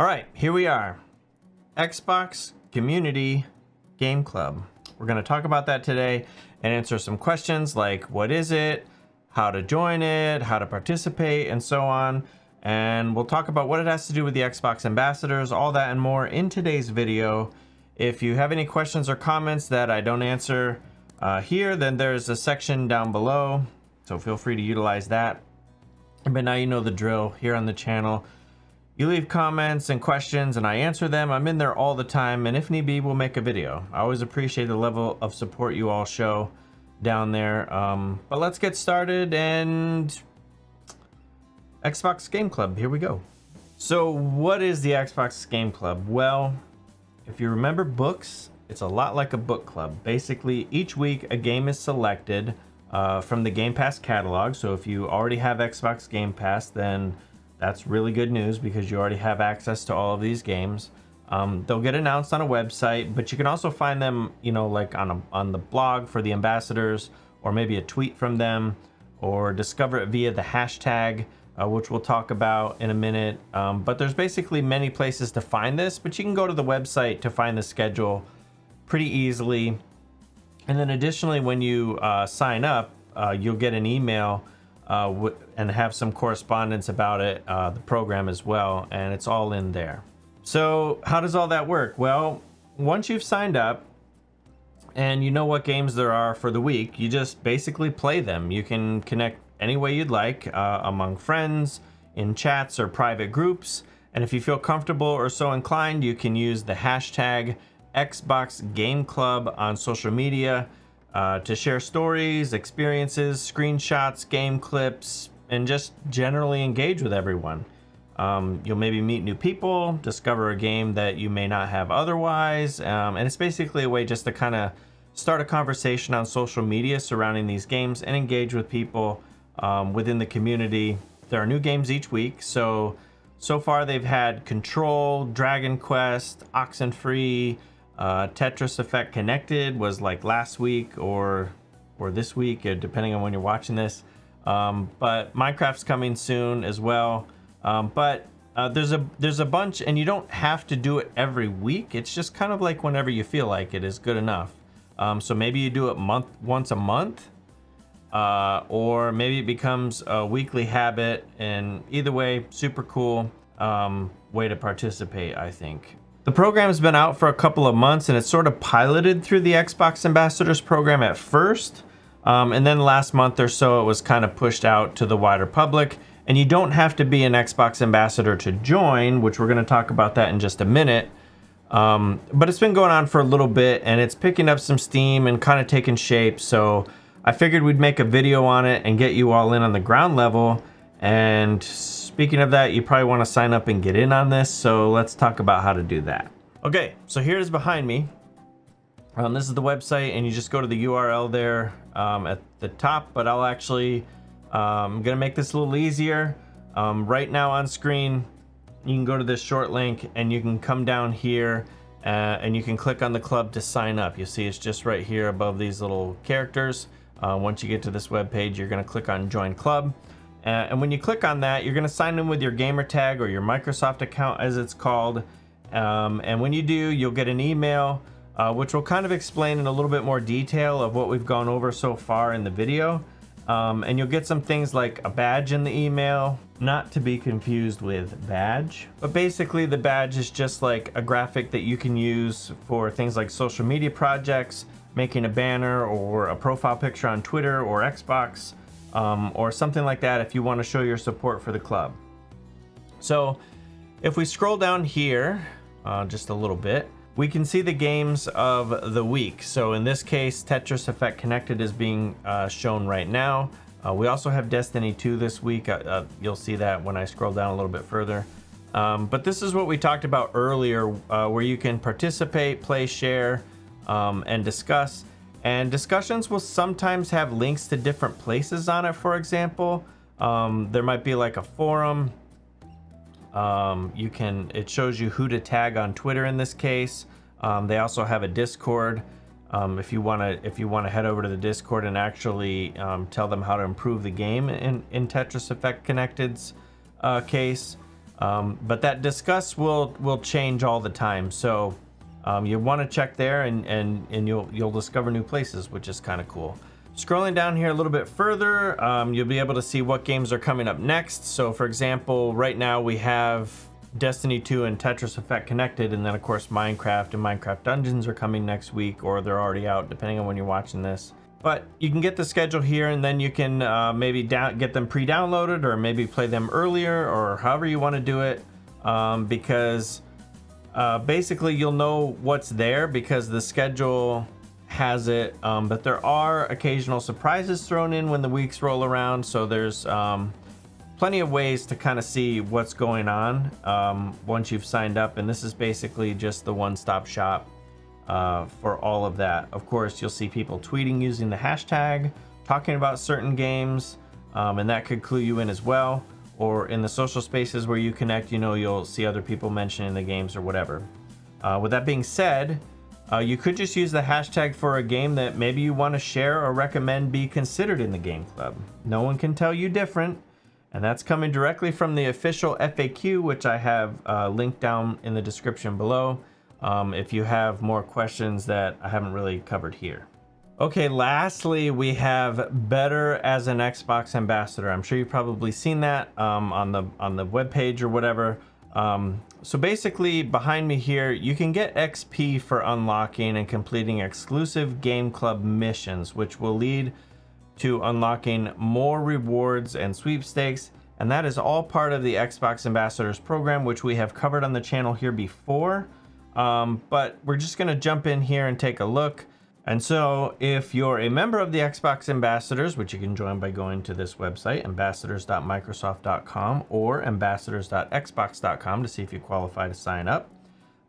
All right, here we are. Xbox Community Game Club. We're going to talk about that today and answer some questions like what is it, how to join it, how to participate, and so on. And we'll talk about what it has to do with the Xbox ambassadors, all that and more in today's video. If you have any questions or comments that I don't answer uh, here, then there's a section down below. So feel free to utilize that. But now you know the drill here on the channel. You leave comments and questions and I answer them. I'm in there all the time and if need be, we'll make a video. I always appreciate the level of support you all show down there. Um, but let's get started and Xbox Game Club, here we go. So what is the Xbox Game Club? Well, if you remember books, it's a lot like a book club. Basically, each week a game is selected uh, from the Game Pass catalog. So if you already have Xbox Game Pass, then that's really good news because you already have access to all of these games. Um, they'll get announced on a website, but you can also find them, you know, like on a, on the blog for the ambassadors, or maybe a tweet from them, or discover it via the hashtag, uh, which we'll talk about in a minute. Um, but there's basically many places to find this, but you can go to the website to find the schedule pretty easily. And then additionally, when you uh, sign up, uh, you'll get an email uh, and have some correspondence about it, uh, the program as well, and it's all in there. So how does all that work? Well, once you've signed up and you know what games there are for the week, you just basically play them. You can connect any way you'd like uh, among friends, in chats or private groups. And if you feel comfortable or so inclined, you can use the hashtag Xbox Game Club on social media uh, to share stories, experiences, screenshots, game clips, and just generally engage with everyone. Um, you'll maybe meet new people, discover a game that you may not have otherwise, um, and it's basically a way just to kind of start a conversation on social media surrounding these games and engage with people um, within the community. There are new games each week, so so far they've had Control, Dragon Quest, Oxenfree, uh, Tetris Effect Connected was like last week or or this week, uh, depending on when you're watching this. Um, but Minecraft's coming soon as well. Um, but uh, there's a there's a bunch, and you don't have to do it every week. It's just kind of like whenever you feel like it is good enough. Um, so maybe you do it month once a month, uh, or maybe it becomes a weekly habit. And either way, super cool um, way to participate, I think. The program's been out for a couple of months and it's sort of piloted through the Xbox Ambassadors program at first. Um, and then last month or so, it was kind of pushed out to the wider public. And you don't have to be an Xbox Ambassador to join, which we're going to talk about that in just a minute. Um, but it's been going on for a little bit and it's picking up some steam and kind of taking shape. So I figured we'd make a video on it and get you all in on the ground level. And Speaking of that, you probably want to sign up and get in on this, so let's talk about how to do that. Okay, so here's behind me. Um, this is the website, and you just go to the URL there um, at the top, but I'll actually, um, I'm gonna make this a little easier. Um, right now on screen, you can go to this short link and you can come down here uh, and you can click on the club to sign up. You see it's just right here above these little characters. Uh, once you get to this web page, you're gonna click on join club. Uh, and when you click on that, you're to sign in with your gamer tag or your Microsoft account as it's called. Um, and when you do, you'll get an email, uh, which will kind of explain in a little bit more detail of what we've gone over so far in the video. Um, and you'll get some things like a badge in the email, not to be confused with badge. But basically the badge is just like a graphic that you can use for things like social media projects, making a banner or a profile picture on Twitter or Xbox, um, or something like that if you want to show your support for the club. So if we scroll down here uh, just a little bit, we can see the games of the week. So in this case, Tetris Effect Connected is being uh, shown right now. Uh, we also have Destiny 2 this week. Uh, uh, you'll see that when I scroll down a little bit further. Um, but this is what we talked about earlier, uh, where you can participate, play, share, um, and discuss. And discussions will sometimes have links to different places on it, for example. Um, there might be like a forum. Um, you can, it shows you who to tag on Twitter in this case. Um, they also have a Discord. Um, if you want to, if you want to head over to the Discord and actually um, tell them how to improve the game in, in Tetris Effect Connected's uh, case. Um, but that discuss will will change all the time. So um, you want to check there, and and and you'll you'll discover new places, which is kind of cool. Scrolling down here a little bit further, um, you'll be able to see what games are coming up next. So, for example, right now we have Destiny 2 and Tetris Effect connected, and then of course Minecraft and Minecraft Dungeons are coming next week, or they're already out, depending on when you're watching this. But you can get the schedule here, and then you can uh, maybe get them pre-downloaded, or maybe play them earlier, or however you want to do it, um, because uh, basically you'll know what's there because the schedule has it. Um, but there are occasional surprises thrown in when the weeks roll around, so there's um, plenty of ways to kind of see what's going on um, once you've signed up. And this is basically just the one-stop shop uh, for all of that. Of course, you'll see people tweeting using the hashtag, talking about certain games, um, and that could clue you in as well. Or in the social spaces where you connect, you know, you'll see other people mentioning the games or whatever. Uh, with that being said, uh, you could just use the hashtag for a game that maybe you want to share or recommend be considered in the game club. No one can tell you different. And that's coming directly from the official FAQ, which I have uh, linked down in the description below um, if you have more questions that I haven't really covered here. Okay, lastly, we have better as an Xbox ambassador. I'm sure you've probably seen that um, on the on the web page or whatever. Um, so basically, behind me here, you can get XP for unlocking and completing exclusive Game Club missions, which will lead to unlocking more rewards and sweepstakes. And that is all part of the Xbox Ambassadors program, which we have covered on the channel here before. Um, but we're just going to jump in here and take a look. And so if you're a member of the Xbox Ambassadors, which you can join by going to this website, ambassadors.microsoft.com or ambassadors.xbox.com to see if you qualify to sign up.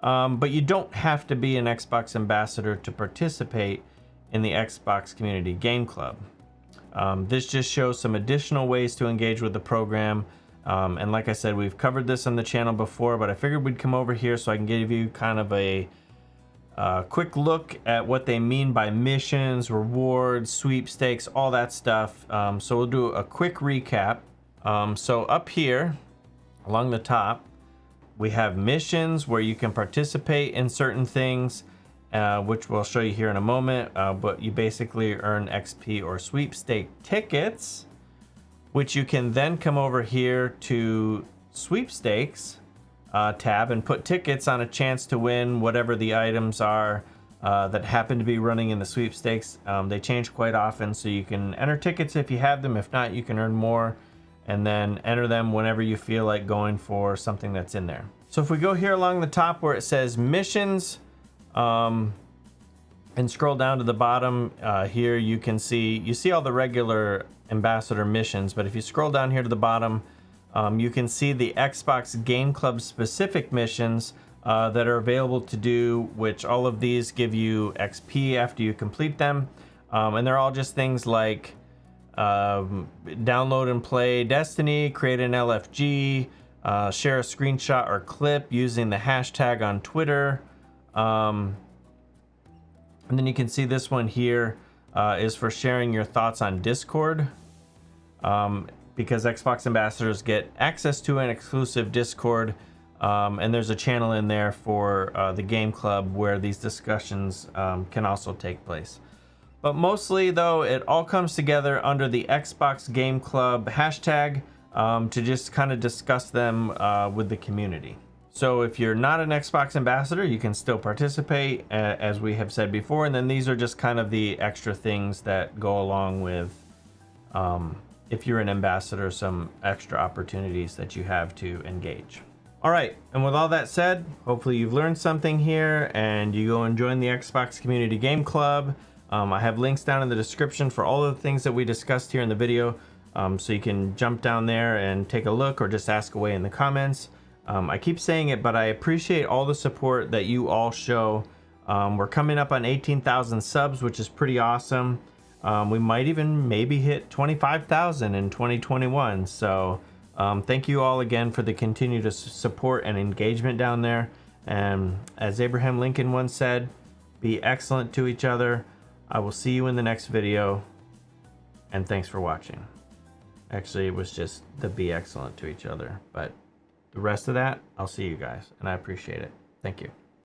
Um, but you don't have to be an Xbox Ambassador to participate in the Xbox Community Game Club. Um, this just shows some additional ways to engage with the program um, and like I said, we've covered this on the channel before, but I figured we'd come over here so I can give you kind of a uh, quick look at what they mean by missions, rewards, sweepstakes, all that stuff. Um, so we'll do a quick recap. Um, so up here along the top, we have missions where you can participate in certain things, uh, which we'll show you here in a moment. Uh, but you basically earn XP or sweepstake tickets which you can then come over here to sweepstakes uh, tab and put tickets on a chance to win whatever the items are uh, that happen to be running in the sweepstakes. Um, they change quite often, so you can enter tickets if you have them. If not, you can earn more and then enter them whenever you feel like going for something that's in there. So if we go here along the top where it says missions, um, and scroll down to the bottom uh, here, you can see, you see all the regular ambassador missions, but if you scroll down here to the bottom, um, you can see the Xbox Game Club specific missions uh, that are available to do, which all of these give you XP after you complete them. Um, and they're all just things like um, download and play Destiny, create an LFG, uh, share a screenshot or clip using the hashtag on Twitter. Um, and then you can see this one here uh, is for sharing your thoughts on Discord um, because Xbox ambassadors get access to an exclusive Discord. Um, and there's a channel in there for uh, the game club where these discussions um, can also take place. But mostly, though, it all comes together under the Xbox Game Club hashtag um, to just kind of discuss them uh, with the community. So if you're not an Xbox ambassador, you can still participate, as we have said before. And then these are just kind of the extra things that go along with um, if you're an ambassador, some extra opportunities that you have to engage. All right, and with all that said, hopefully you've learned something here and you go and join the Xbox Community Game Club. Um, I have links down in the description for all of the things that we discussed here in the video. Um, so you can jump down there and take a look or just ask away in the comments. Um, I keep saying it, but I appreciate all the support that you all show. Um, we're coming up on 18,000 subs, which is pretty awesome. Um, we might even maybe hit 25,000 in 2021. So um, thank you all again for the continued support and engagement down there. And as Abraham Lincoln once said, be excellent to each other. I will see you in the next video. And thanks for watching. Actually, it was just the be excellent to each other, but the rest of that, I'll see you guys, and I appreciate it. Thank you.